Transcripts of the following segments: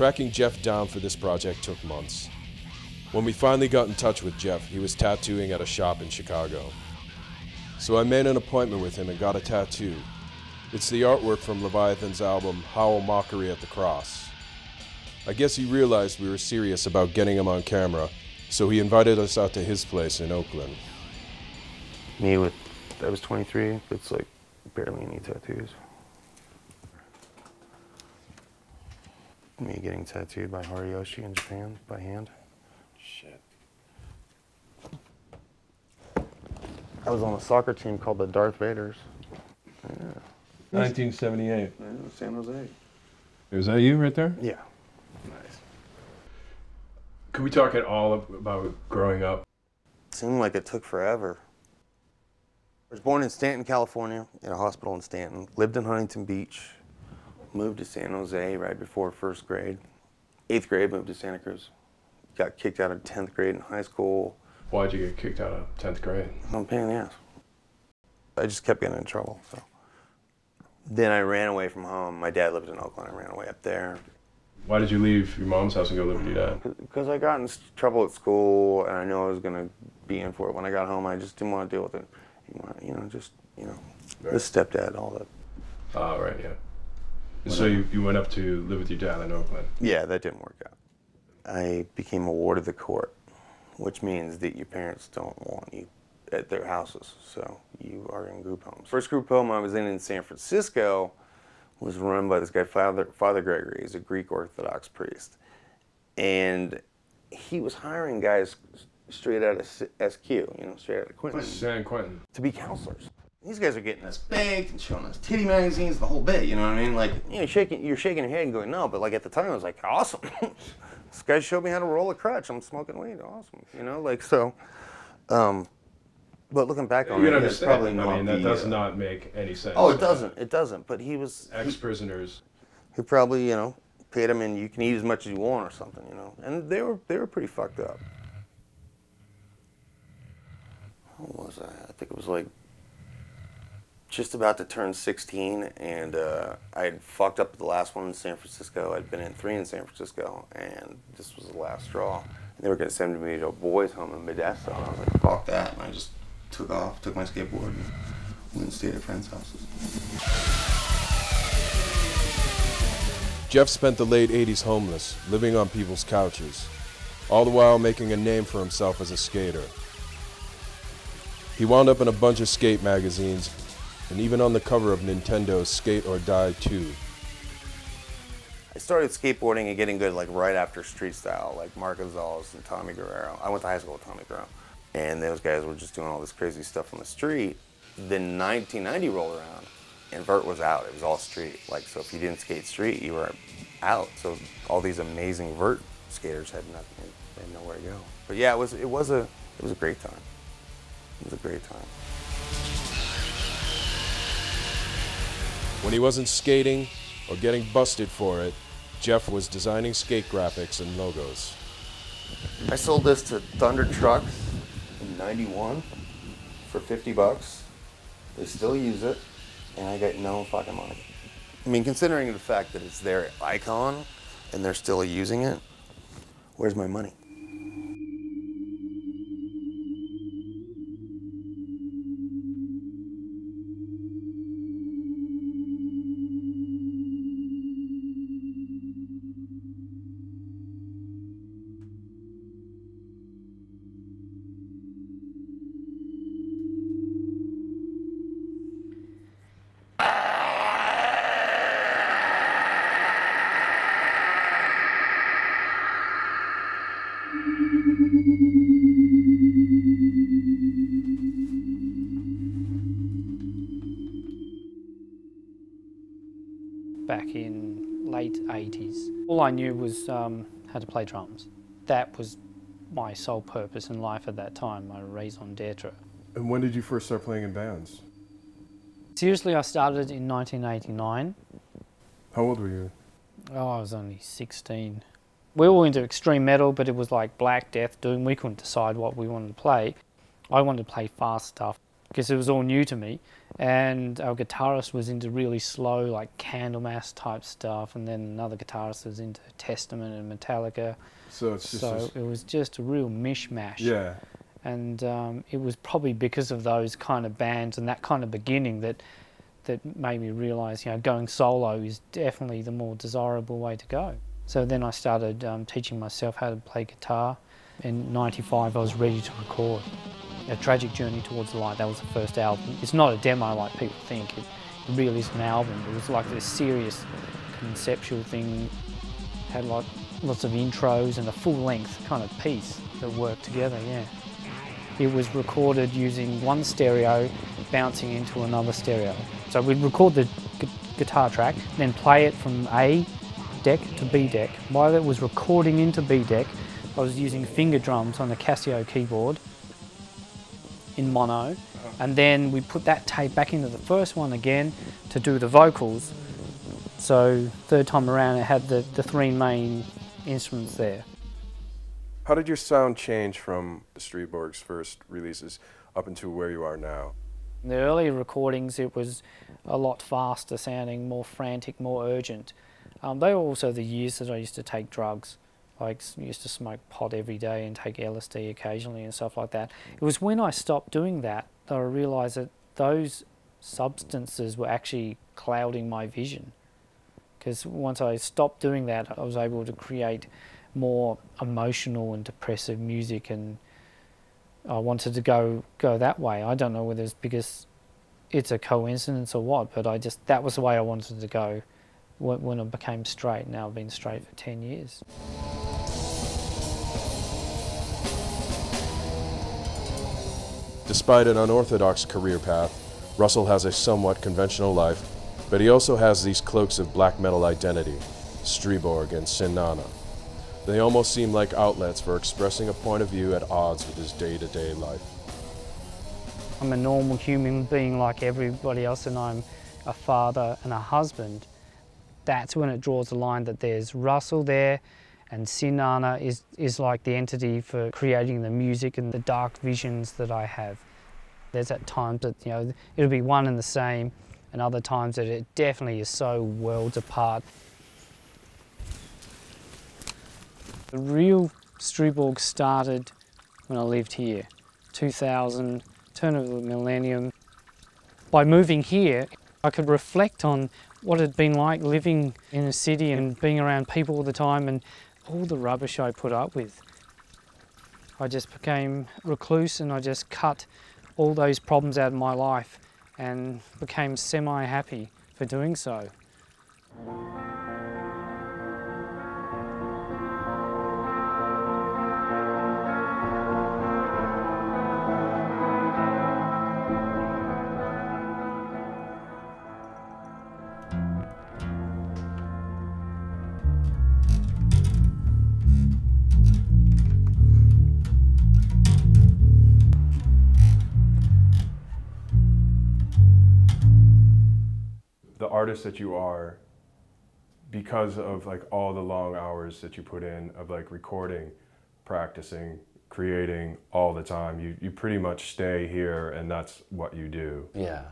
Tracking Jeff down for this project took months. When we finally got in touch with Jeff, he was tattooing at a shop in Chicago. So I made an appointment with him and got a tattoo. It's the artwork from Leviathan's album Howl Mockery at the Cross. I guess he realized we were serious about getting him on camera, so he invited us out to his place in Oakland. Me with, I was 23, it's like barely any tattoos. Me getting tattooed by Horiyoshi in Japan by hand. Shit. I was on a soccer team called the Darth Vaders. Yeah. 1978. Yeah, San Jose. Is that you right there? Yeah. Nice. Could we talk at all about growing up? It Seemed like it took forever. I was born in Stanton, California, in a hospital in Stanton. Lived in Huntington Beach. Moved to San Jose right before first grade. Eighth grade, moved to Santa Cruz. Got kicked out of 10th grade in high school. Why'd you get kicked out of 10th grade? I'm paying the ass. I just kept getting in trouble, so. Then I ran away from home. My dad lived in Oakland. I ran away up there. Why did you leave your mom's house and go live with your dad? Because I got in trouble at school, and I knew I was going to be in for it. When I got home, I just didn't want to deal with it. You know, just, you know, Right. this stepdad, all that. Oh, right, yeah. So you, you went up to live with your dad in Oakland. Yeah, that didn't work out. I became a ward of the court, which means that your parents don't want you at their houses, so you are in group homes. First group home I was in in San Francisco was run by this guy, Father, Father Gregory. He's a Greek Orthodox priest. And he was hiring guys straight out of SQ, you know, straight out of Quentin San Quentin. to be counselors. These guys are getting us baked and showing us titty magazines, the whole bit. You know what I mean? Like, you know, shaking, you're shaking your head and going, no. But like at the time, I was like, awesome. this guy showed me how to roll a crutch. I'm smoking weed. Awesome. You know, like so. Um, but looking back on You it, can it's understand. probably I not mean, that the, does uh, not make any sense. Oh, it doesn't. It doesn't. But he was. Ex prisoners. He probably, you know, paid him, and you can eat as much as you want or something. You know, and they were they were pretty fucked up. What was I? I think it was like just about to turn 16, and uh, I had fucked up the last one in San Francisco. I'd been in three in San Francisco, and this was the last straw. And they were gonna send me to a boys' home in Modesto, and I was like, fuck that. And I just took off, took my skateboard, and went and stayed at friends' houses. Jeff spent the late 80s homeless, living on people's couches, all the while making a name for himself as a skater. He wound up in a bunch of skate magazines and even on the cover of Nintendo's Skate or Die 2. I started skateboarding and getting good like right after street style, like Mark Gonzalez and Tommy Guerrero. I went to high school with Tommy Guerrero. And those guys were just doing all this crazy stuff on the street. Then 1990 rolled around and vert was out. It was all street. Like so if you didn't skate street, you were out. So all these amazing vert skaters had nothing they had nowhere to go. But yeah, it was it was a it was a great time. It was a great time. When he wasn't skating or getting busted for it, Jeff was designing skate graphics and logos. I sold this to Thunder Trucks in 91 for 50 bucks. They still use it, and I get no fucking money. I mean, considering the fact that it's their icon and they're still using it, where's my money? All I knew was um, how to play drums. That was my sole purpose in life at that time, my raison d'etre. And when did you first start playing in bands? Seriously, I started in 1989. How old were you? Oh, I was only 16. We were into extreme metal, but it was like Black Death, Doom. We couldn't decide what we wanted to play. I wanted to play fast stuff. because it was all new to me. And our guitarist was into really slow, like Candlemass type stuff, and then another guitarist was into Testament and Metallica. So it's just so it was just a real mishmash. yeah. And um, it was probably because of those kind of bands and that kind of beginning that that made me realise, you know, going solo is definitely the more desirable way to go. So then I started um, teaching myself how to play guitar. In '95, I was ready to record. A Tragic Journey Towards the Light, that was the first album. It's not a demo like people think, it, really is an album. It was like this serious conceptual thing, had like lots of intros and a full length kind of piece that worked together, yeah. It was recorded using one stereo bouncing into another stereo. So we'd record the gu- guitar track, then play it from A deck to B deck. While it was recording into B deck, I was using finger drums on the Casio keyboard in mono, and then we put that tape back into the first one again to do the vocals. So third time around, it had the, the three main instruments there. How did your sound change from the Striborg's first releases up into where you are now? In the early recordings, it was a lot faster sounding, more frantic, more urgent. Um, they were also the years that I used to take drugs. S- used to smoke pot every day and take LSD occasionally and stuff like that. It was when I stopped doing that that I realised that those substances were actually clouding my vision. Because once I stopped doing that, I was able to create more emotional and depressive music and I wanted to go go that way. I don't know whether it's because it's a coincidence or what, but I just that was the way I wanted to go when, when I became straight. Now I've been straight for ten years. Despite an unorthodox career path, Russell has a somewhat conventional life, but he also has these cloaks of black metal identity, Striborg and Sinana. They almost seem like outlets for expressing a point of view at odds with his day to day life. I'm a normal human being like everybody else, and I'm a father and a husband. That's when it draws the line that there's Russell there, and Sinana is, is like the entity for creating the music and the dark visions that I have. There's at times that you know it'll be one and the same, and other times that it definitely is so worlds apart. The real Striborg started when I lived here, 2000, turn of the millennium. By moving here, I could reflect on what it had been like living in a city and being around people all the time and all the rubbish I put up with. I just became recluse and I just cut all those problems out of my life and became semi happy for doing so. The artist that you are, because of like all the long hours that you put in of like recording, practicing, creating all the time, you, you pretty much stay here and that's what you do. Yeah.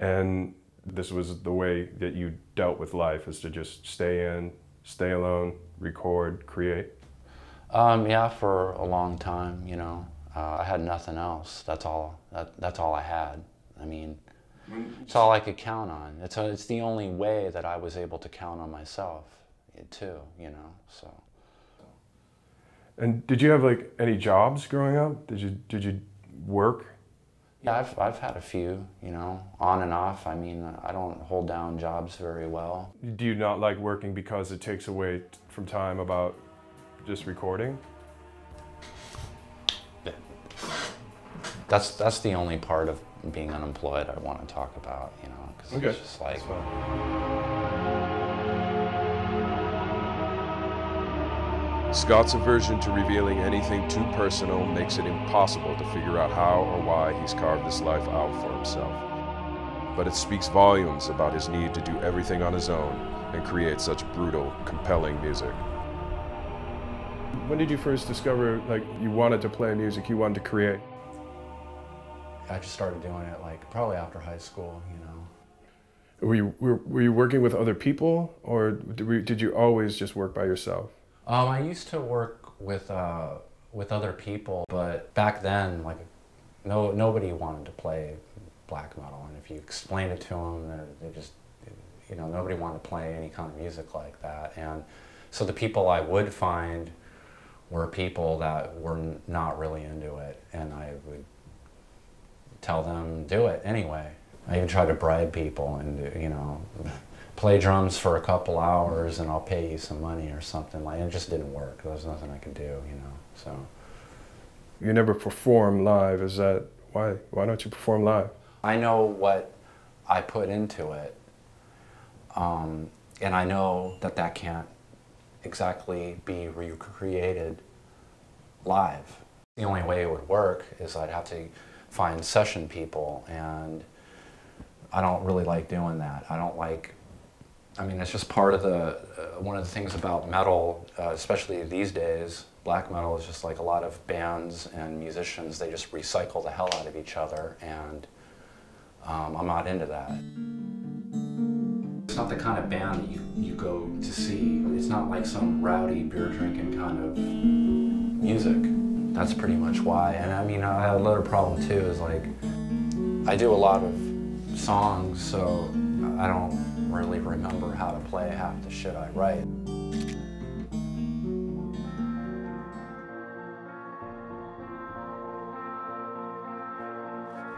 And this was the way that you dealt with life is to just stay in, stay alone, record, create. Um, yeah, for a long time, you know, uh, I had nothing else. That's all. That, that's all I had. I mean, it's all I could count on. It's a, it's the only way that I was able to count on myself, too. You know, so. And did you have like any jobs growing up? Did you did you work? Yeah, I've I've had a few, you know, on and off. I mean, I don't hold down jobs very well. Do you not like working because it takes away from time about just recording? That's that's the only part of being unemployed I want to talk about, you know, because Okay, it's just like. Scott's aversion to revealing anything too personal makes it impossible to figure out how or why he's carved this life out for himself. But it speaks volumes about his need to do everything on his own and create such brutal, compelling music. When did you first discover like you wanted to play music, you wanted to create? I just started doing it like probably after high school, you know. Were you were, were you working with other people, or did, we, did you always just work by yourself? Um, I used to work with uh, with other people, but back then, like, no nobody wanted to play black metal, and if you explain it to them, they just, you know, nobody wanted to play any kind of music like that, and so the people I would find were people that were not really into it, and I would tell them do it anyway. I even tried to bribe people and you know play drums for a couple hours and I'll pay you some money or something like. It just didn't work. There was nothing I could do, you know. So you never perform live. Is that why? Why don't you perform live? I know what I put into it, um, and I know that that can't exactly be recreated live. The only way it would work is I'd have to find session people and I don't really like doing that. I don't like, I mean, it's just part of the, uh, one of the things about metal, uh, especially these days, black metal is just like a lot of bands and musicians, they just recycle the hell out of each other and um, I'm not into that. It's not the kind of band that you, you go to see. It's not like some rowdy beer drinking kind of music. That's pretty much why. And I mean, I have another problem too is like, I do a lot of songs, so I don't really remember how to play half the shit I write.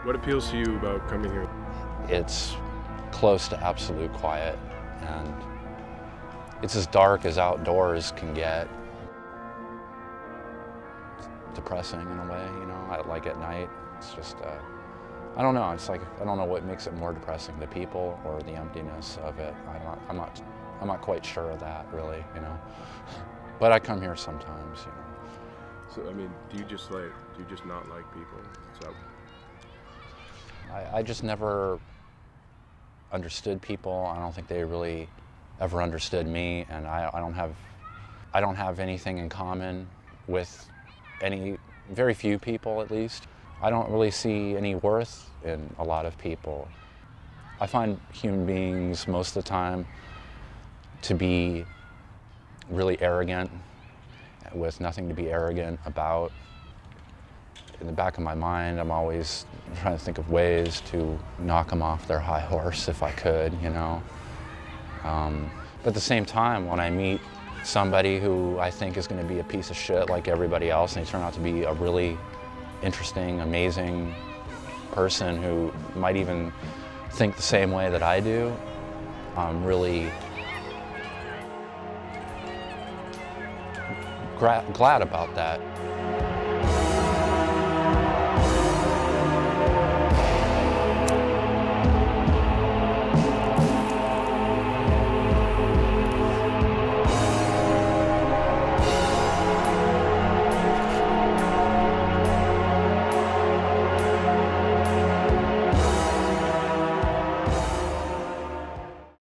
What appeals to you about coming here? It's close to absolute quiet and it's as dark as outdoors can get. Depressing in a way, you know, I, like at night. It's just, uh, I don't know, it's like, I don't know what makes it more depressing, the people or the emptiness of it. I'm not, I'm not, I'm not quite sure of that really, you know. But I come here sometimes, you know. So, I mean, do you just like, do you just not like people? So. I, I just never understood people. I don't think they really ever understood me, and I, I don't have I don't have anything in common with any very few people at least. I don't really see any worth in a lot of people. I find human beings most of the time to be really arrogant with nothing to be arrogant about in the back of my mind, I'm always trying to think of ways to knock them off their high horse if I could, you know. Um, but at the same time, when I meet somebody who I think is going to be a piece of shit like everybody else, and they turn out to be a really interesting, amazing person who might even think the same way that I do, I'm really glad about that.